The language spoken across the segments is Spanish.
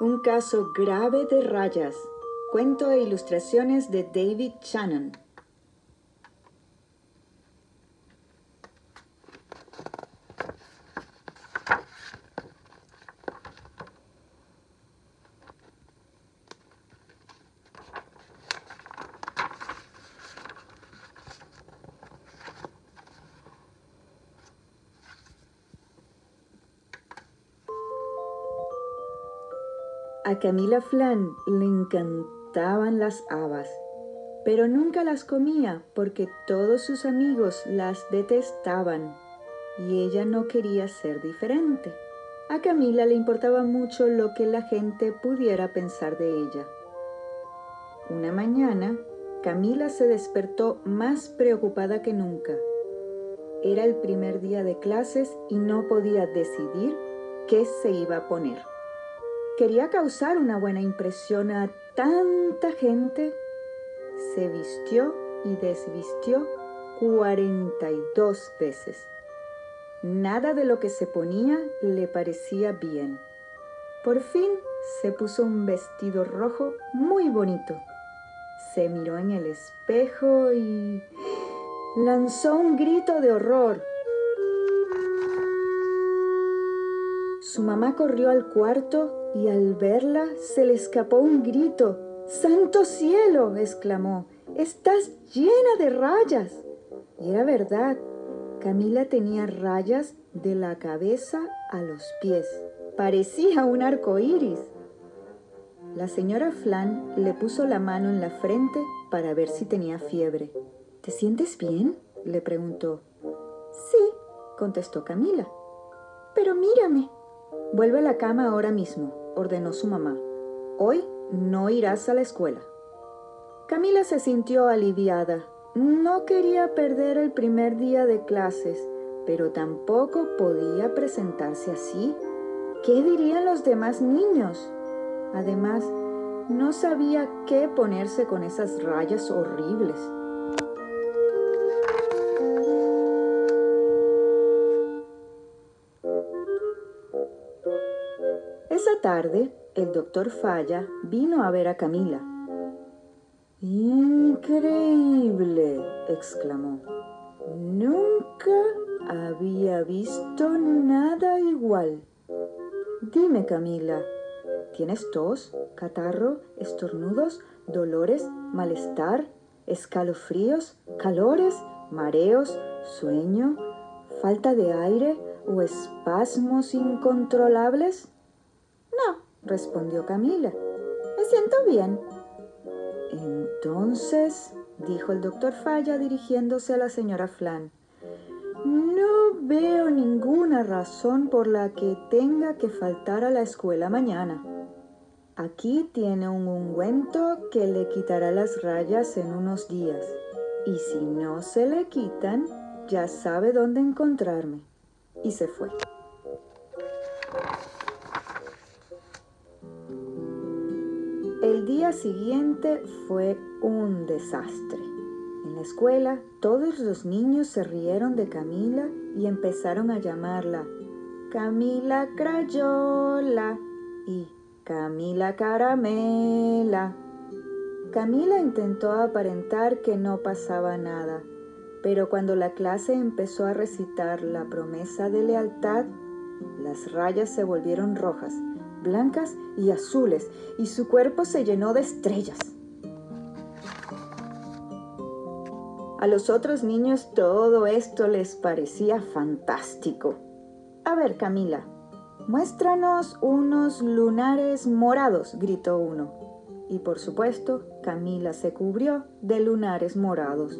Un caso grave de rayas. Cuento e ilustraciones de David Shannon. A Camila Flan le encantaban las habas, pero nunca las comía porque todos sus amigos las detestaban y ella no quería ser diferente. A Camila le importaba mucho lo que la gente pudiera pensar de ella. Una mañana, Camila se despertó más preocupada que nunca. Era el primer día de clases y no podía decidir qué se iba a poner. Quería causar una buena impresión a tanta gente. Se vistió y desvistió 42 veces. Nada de lo que se ponía le parecía bien. Por fin se puso un vestido rojo muy bonito. Se miró en el espejo y lanzó un grito de horror. Su mamá corrió al cuarto y al verla se le escapó un grito. ¡Santo cielo! exclamó. Estás llena de rayas. Y era verdad. Camila tenía rayas de la cabeza a los pies. Parecía un arco iris. La señora Flan le puso la mano en la frente para ver si tenía fiebre. ¿Te sientes bien? le preguntó. Sí, contestó Camila. Pero mírame. Vuelve a la cama ahora mismo ordenó su mamá. Hoy no irás a la escuela. Camila se sintió aliviada. No quería perder el primer día de clases, pero tampoco podía presentarse así. ¿Qué dirían los demás niños? Además, no sabía qué ponerse con esas rayas horribles. Tarde, el doctor Falla vino a ver a Camila. Increíble, exclamó. Nunca había visto nada igual. Dime, Camila, ¿tienes tos, catarro, estornudos, dolores, malestar, escalofríos, calores, mareos, sueño, falta de aire o espasmos incontrolables? Respondió Camila. Me siento bien. Entonces, dijo el doctor Falla dirigiéndose a la señora Flan, no veo ninguna razón por la que tenga que faltar a la escuela mañana. Aquí tiene un ungüento que le quitará las rayas en unos días. Y si no se le quitan, ya sabe dónde encontrarme. Y se fue. Siguiente fue un desastre. En la escuela todos los niños se rieron de Camila y empezaron a llamarla Camila Crayola y Camila Caramela. Camila intentó aparentar que no pasaba nada, pero cuando la clase empezó a recitar la promesa de lealtad, las rayas se volvieron rojas blancas y azules, y su cuerpo se llenó de estrellas. A los otros niños todo esto les parecía fantástico. A ver, Camila, muéstranos unos lunares morados, gritó uno. Y por supuesto, Camila se cubrió de lunares morados.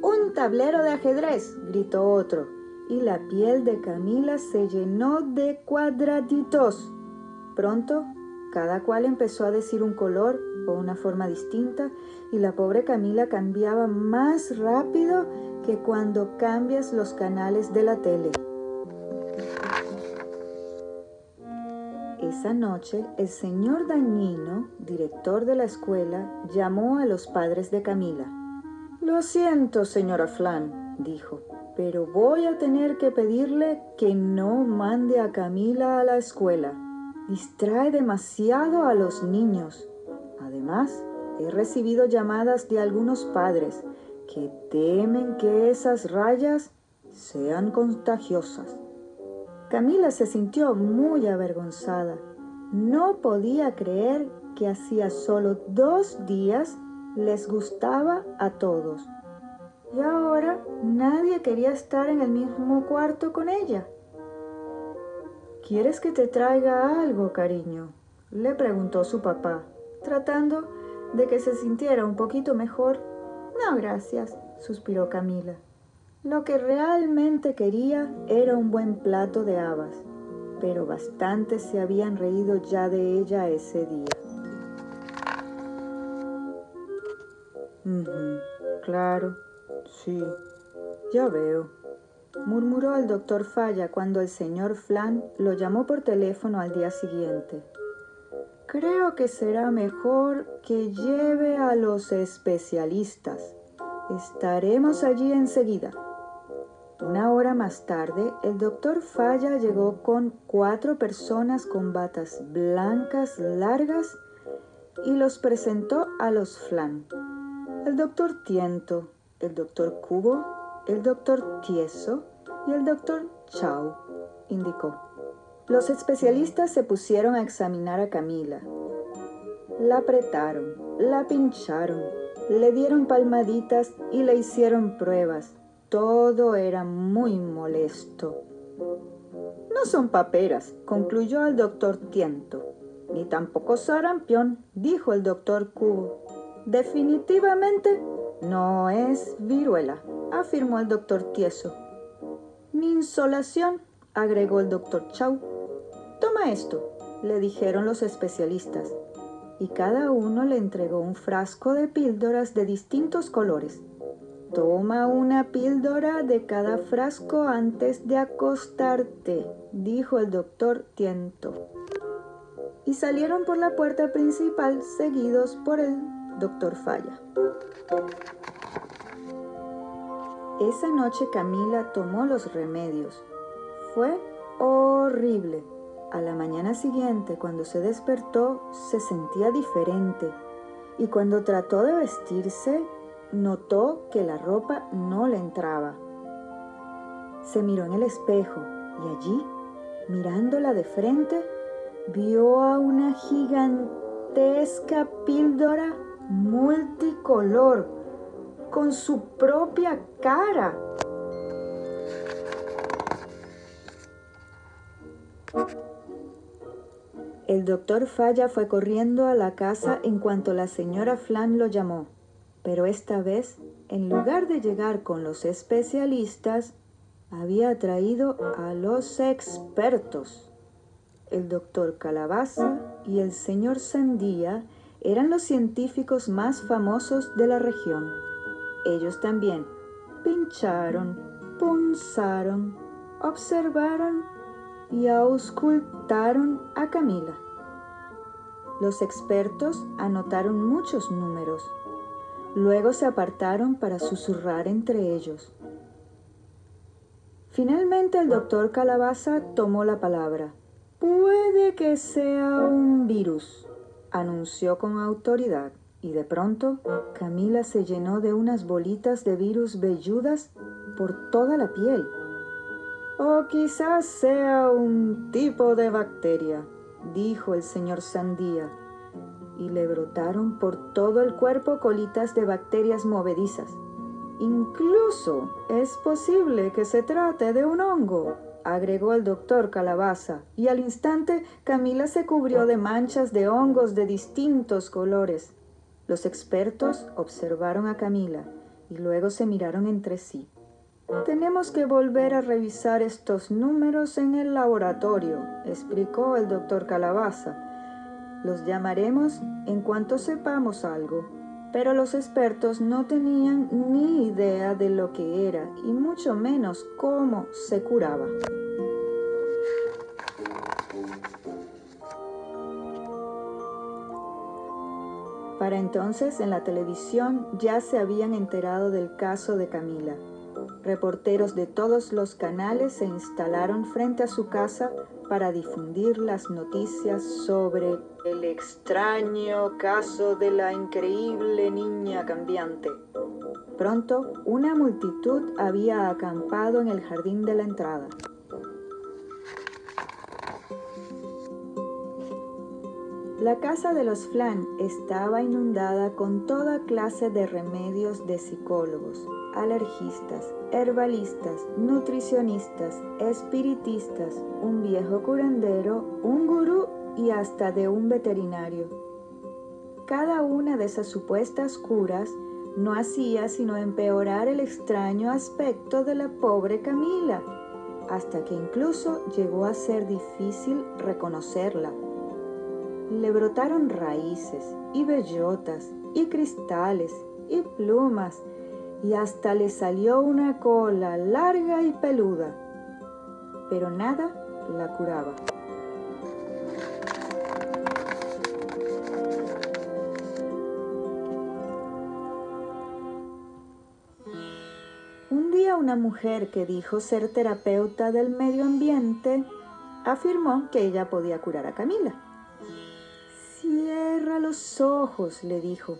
Un tablero de ajedrez, gritó otro, y la piel de Camila se llenó de cuadraditos. Pronto, cada cual empezó a decir un color o una forma distinta y la pobre Camila cambiaba más rápido que cuando cambias los canales de la tele. Esa noche, el señor Dañino, director de la escuela, llamó a los padres de Camila. Lo siento, señora Flan, dijo, pero voy a tener que pedirle que no mande a Camila a la escuela. Distrae demasiado a los niños. Además, he recibido llamadas de algunos padres que temen que esas rayas sean contagiosas. Camila se sintió muy avergonzada. No podía creer que hacía solo dos días les gustaba a todos. Y ahora nadie quería estar en el mismo cuarto con ella. ¿Quieres que te traiga algo, cariño? le preguntó su papá, tratando de que se sintiera un poquito mejor. No, gracias, suspiró Camila. Lo que realmente quería era un buen plato de habas, pero bastante se habían reído ya de ella ese día. claro, sí, ya veo, murmuró el doctor Falla cuando el señor Flan lo llamó por teléfono al día siguiente. Creo que será mejor que lleve a los especialistas. Estaremos allí enseguida. Una hora más tarde, el doctor Falla llegó con cuatro personas con batas blancas largas y los presentó a los Flan. El doctor Tiento, el doctor Cubo, el doctor Tieso y el doctor Chao, indicó. Los especialistas se pusieron a examinar a Camila. La apretaron, la pincharon, le dieron palmaditas y le hicieron pruebas. Todo era muy molesto. No son paperas, concluyó el doctor Tiento. Ni tampoco sarampión, dijo el doctor Cubo. Definitivamente no es viruela, afirmó el doctor Tieso. Ni insolación, agregó el doctor Chau. Toma esto, le dijeron los especialistas, y cada uno le entregó un frasco de píldoras de distintos colores. Toma una píldora de cada frasco antes de acostarte, dijo el doctor Tiento. Y salieron por la puerta principal seguidos por el doctor Falla. Esa noche Camila tomó los remedios. Fue horrible. A la mañana siguiente, cuando se despertó, se sentía diferente y cuando trató de vestirse, notó que la ropa no le entraba. Se miró en el espejo y allí, mirándola de frente, vio a una gigantesca píldora multicolor con su propia cara. El doctor Falla fue corriendo a la casa en cuanto la señora Flan lo llamó, pero esta vez, en lugar de llegar con los especialistas, había traído a los expertos. El doctor Calabaza y el señor Sandía eran los científicos más famosos de la región. Ellos también pincharon, punzaron, observaron y auscultaron a Camila. Los expertos anotaron muchos números. Luego se apartaron para susurrar entre ellos. Finalmente el doctor Calabaza tomó la palabra. Puede que sea un virus, anunció con autoridad, y de pronto Camila se llenó de unas bolitas de virus velludas por toda la piel. O quizás sea un tipo de bacteria, dijo el señor Sandía, y le brotaron por todo el cuerpo colitas de bacterias movedizas. Incluso es posible que se trate de un hongo, agregó el doctor Calabaza, y al instante Camila se cubrió de manchas de hongos de distintos colores. Los expertos observaron a Camila y luego se miraron entre sí. Tenemos que volver a revisar estos números en el laboratorio, explicó el doctor Calabaza. Los llamaremos en cuanto sepamos algo. Pero los expertos no tenían ni idea de lo que era y mucho menos cómo se curaba. Para entonces en la televisión ya se habían enterado del caso de Camila Reporteros de todos los canales se instalaron frente a su casa para difundir las noticias sobre el extraño caso de la increíble niña cambiante. Pronto, una multitud había acampado en el jardín de la entrada. La casa de los Flan estaba inundada con toda clase de remedios de psicólogos, alergistas, herbalistas, nutricionistas, espiritistas, un viejo curandero, un gurú y hasta de un veterinario. Cada una de esas supuestas curas no hacía sino empeorar el extraño aspecto de la pobre Camila, hasta que incluso llegó a ser difícil reconocerla le brotaron raíces y bellotas y cristales y plumas y hasta le salió una cola larga y peluda, pero nada la curaba. Un día una mujer que dijo ser terapeuta del medio ambiente afirmó que ella podía curar a Camila. Cierra los ojos, le dijo.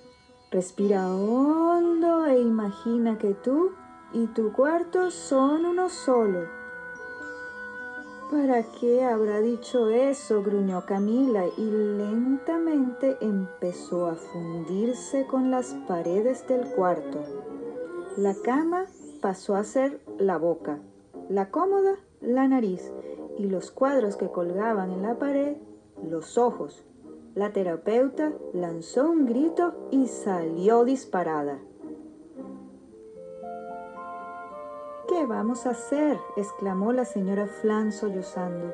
Respira hondo e imagina que tú y tu cuarto son uno solo. ¿Para qué habrá dicho eso? gruñó Camila y lentamente empezó a fundirse con las paredes del cuarto. La cama pasó a ser la boca, la cómoda la nariz y los cuadros que colgaban en la pared los ojos. La terapeuta lanzó un grito y salió disparada. ¿Qué vamos a hacer? exclamó la señora Flan sollozando.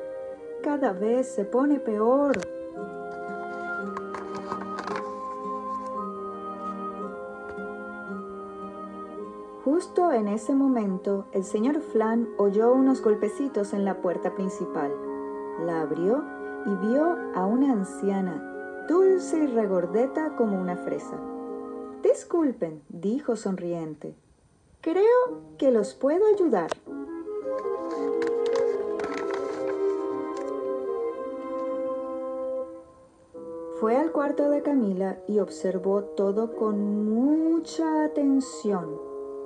Cada vez se pone peor. Justo en ese momento, el señor Flan oyó unos golpecitos en la puerta principal. La abrió y vio a una anciana dulce y regordeta como una fresa. Disculpen, dijo sonriente. Creo que los puedo ayudar. Fue al cuarto de Camila y observó todo con mucha atención.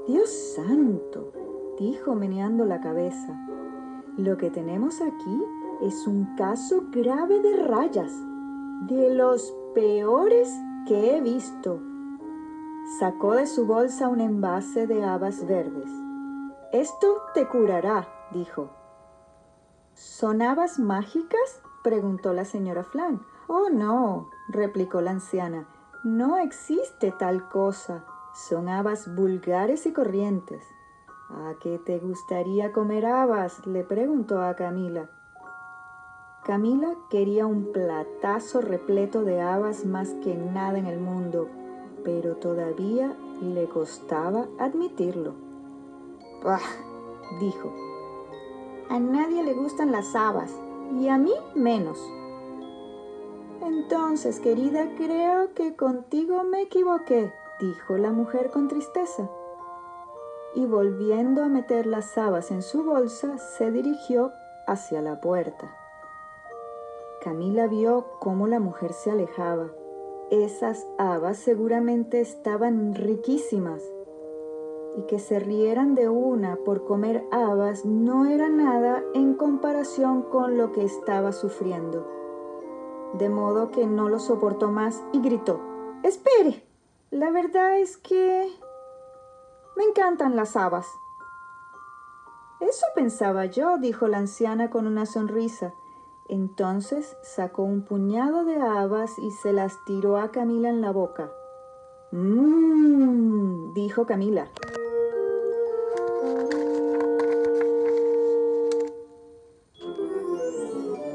Dios santo, dijo meneando la cabeza. Lo que tenemos aquí es un caso grave de rayas de los peores que he visto. Sacó de su bolsa un envase de habas verdes. Esto te curará, dijo. ¿Son habas mágicas? preguntó la señora Flan. Oh, no, replicó la anciana. No existe tal cosa. Son habas vulgares y corrientes. ¿A qué te gustaría comer habas? le preguntó a Camila. Camila quería un platazo repleto de habas más que nada en el mundo, pero todavía le costaba admitirlo. ¡Bah! dijo. A nadie le gustan las habas, y a mí menos. Entonces, querida, creo que contigo me equivoqué, dijo la mujer con tristeza. Y volviendo a meter las habas en su bolsa, se dirigió hacia la puerta. Camila vio cómo la mujer se alejaba. Esas habas seguramente estaban riquísimas. Y que se rieran de una por comer habas no era nada en comparación con lo que estaba sufriendo. De modo que no lo soportó más y gritó, Espere, la verdad es que me encantan las habas. Eso pensaba yo, dijo la anciana con una sonrisa entonces sacó un puñado de habas y se las tiró a Camila en la boca. Mmm, dijo Camila.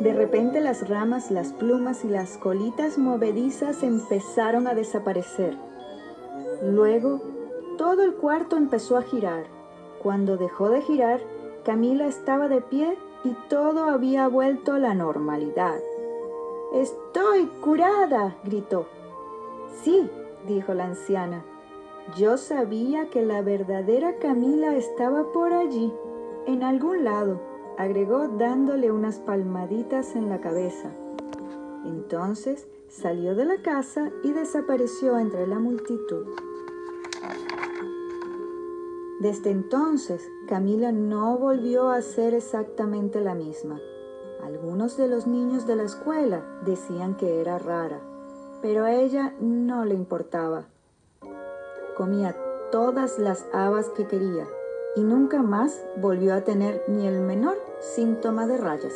De repente las ramas, las plumas y las colitas movedizas empezaron a desaparecer. Luego, todo el cuarto empezó a girar. Cuando dejó de girar, Camila estaba de pie y todo había vuelto a la normalidad. Estoy curada, gritó. Sí, dijo la anciana. Yo sabía que la verdadera Camila estaba por allí, en algún lado, agregó dándole unas palmaditas en la cabeza. Entonces salió de la casa y desapareció entre la multitud. Desde entonces, Camila no volvió a ser exactamente la misma. Algunos de los niños de la escuela decían que era rara, pero a ella no le importaba. Comía todas las habas que quería y nunca más volvió a tener ni el menor síntoma de rayas.